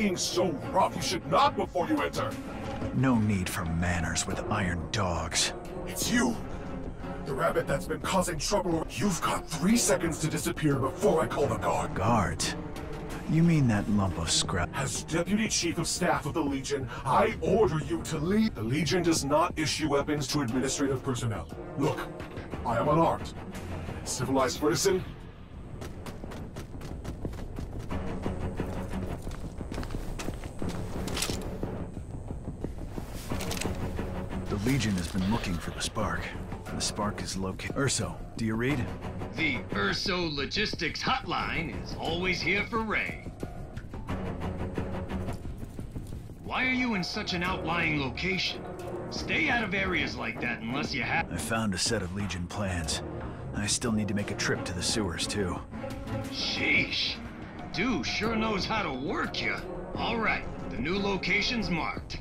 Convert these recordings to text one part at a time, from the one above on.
being so rough. You should knock before you enter. No need for manners with iron dogs. It's you. The rabbit that's been causing trouble. You've got three seconds to disappear before I call the guard. Guards? You mean that lump of scrap? As Deputy Chief of Staff of the Legion, I order you to leave. The Legion does not issue weapons to administrative personnel. Look, I am unarmed. Civilized citizen, Legion has been looking for the spark. The spark is located. Urso, do you read? The Urso Logistics Hotline is always here for Ray. Why are you in such an outlying location? Stay out of areas like that unless you have... I found a set of Legion plans. I still need to make a trip to the sewers, too. Sheesh. Dude sure knows how to work you. All right, the new location's marked.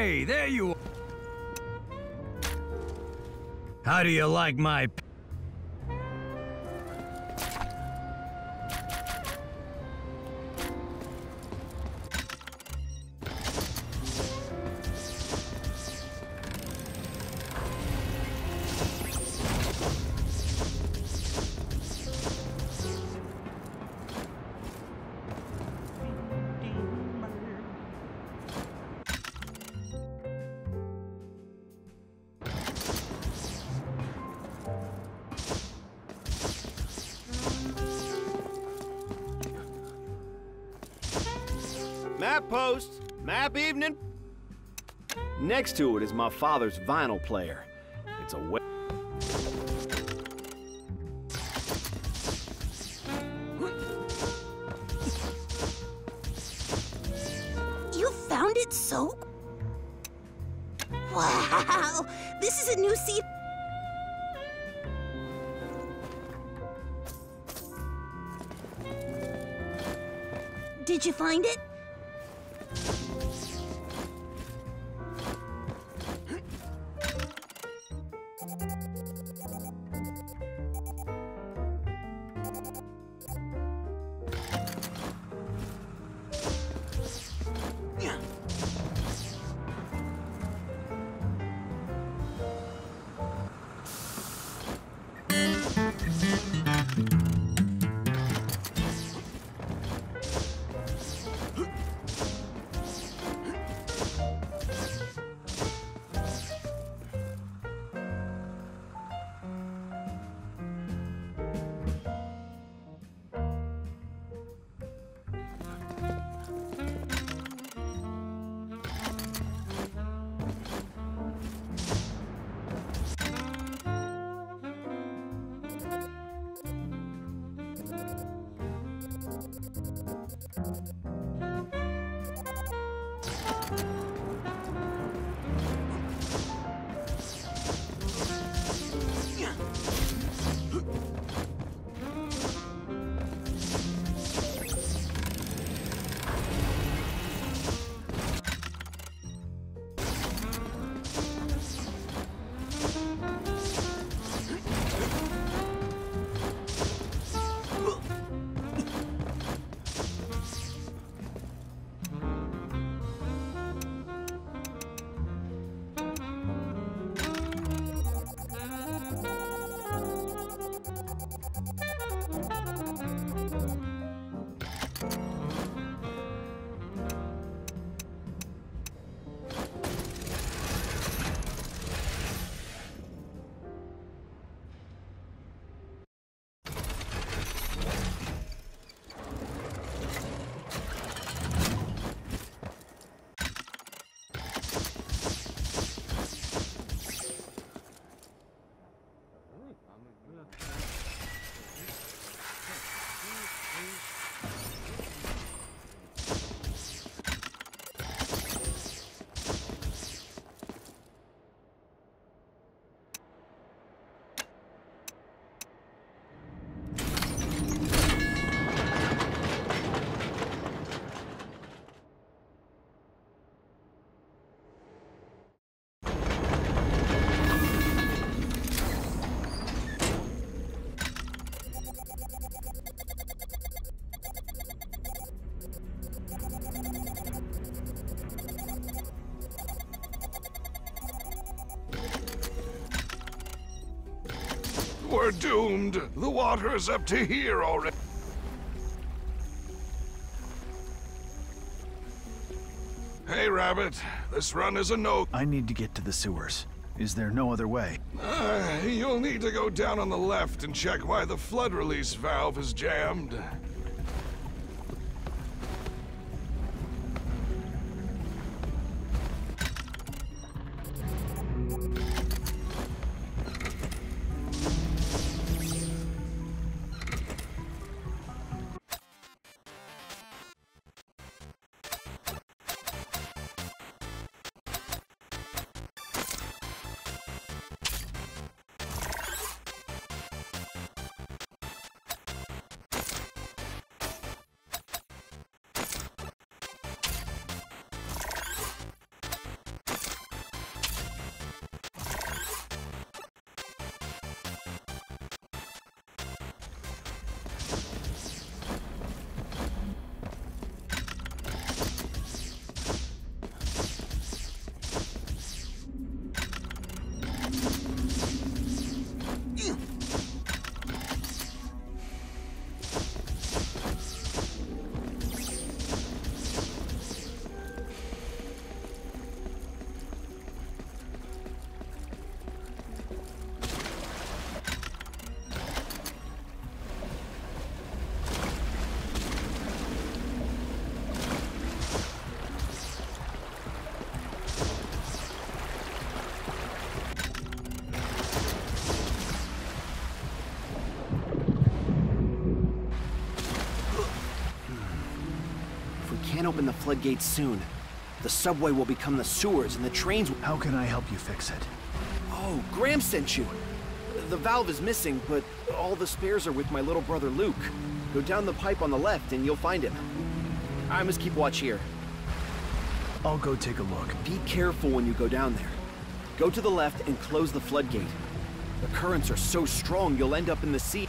Hey, there you are. How do you like my... Map post, map evening. Next to it is my father's vinyl player. It's a We're doomed. The water is up to here already. Hey, Rabbit. This run is a no. I need to get to the sewers. Is there no other way? Uh, you'll need to go down on the left and check why the flood release valve is jammed. Open the floodgates soon. The subway will become the sewers and the trains will... How can I help you fix it? Oh, Graham sent you. The valve is missing, but all the spares are with my little brother Luke. Go down the pipe on the left and you'll find him. I must keep watch here. I'll go take a look. Be careful when you go down there. Go to the left and close the floodgate. The currents are so strong you'll end up in the sea.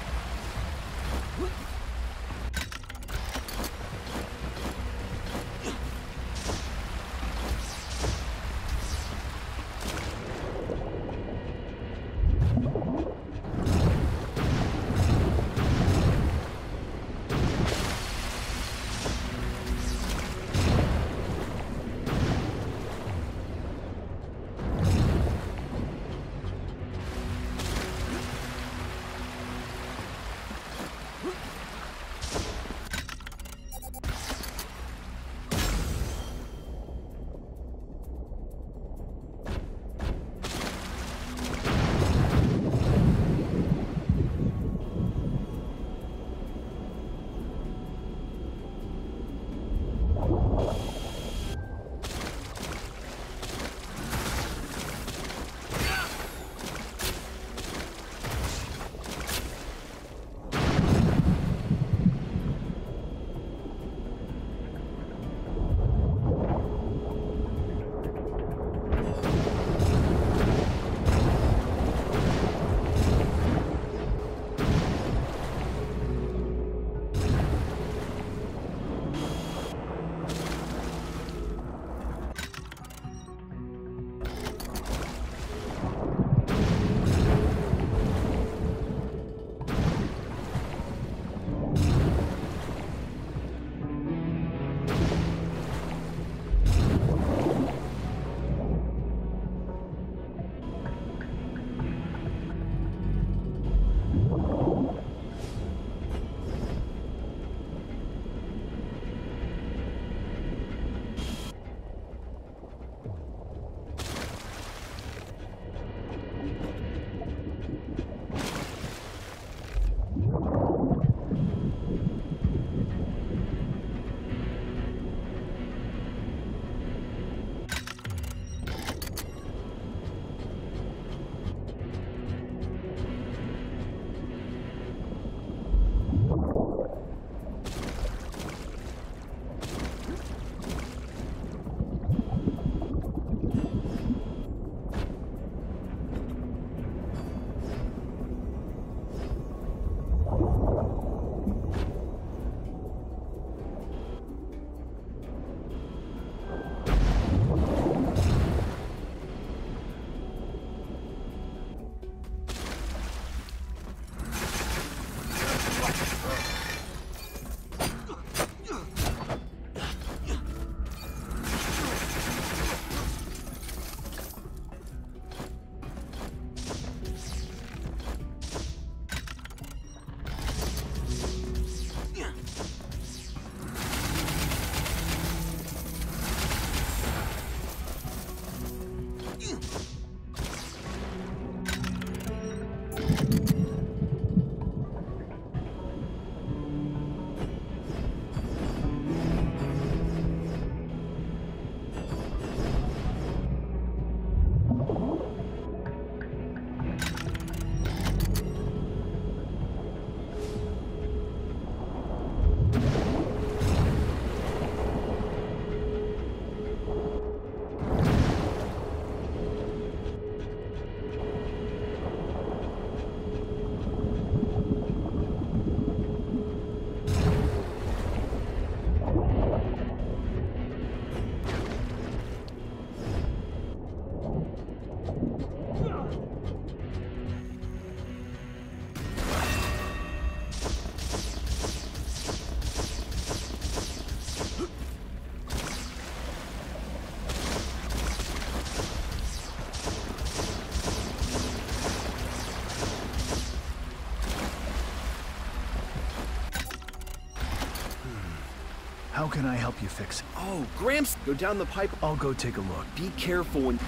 Can I help you fix it? Oh, Gramps, go down the pipe. I'll go take a look. Be careful when...